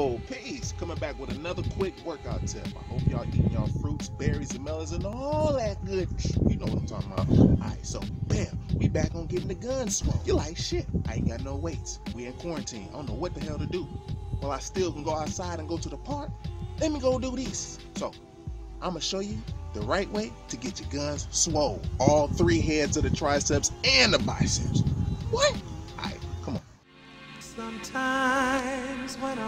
Yo, peace. Coming back with another quick workout tip. I hope y'all eating y'all fruits, berries, and melons, and all that good. You know what I'm talking about. Alright, so bam, we back on getting the guns swung. You like, shit, I ain't got no weights. We in quarantine. I don't know what the hell to do. Well, I still can go outside and go to the park. Let me go do this. So, I'm gonna show you the right way to get your guns swole. All three heads of the triceps and the biceps. What? Alright, come on. Sometimes when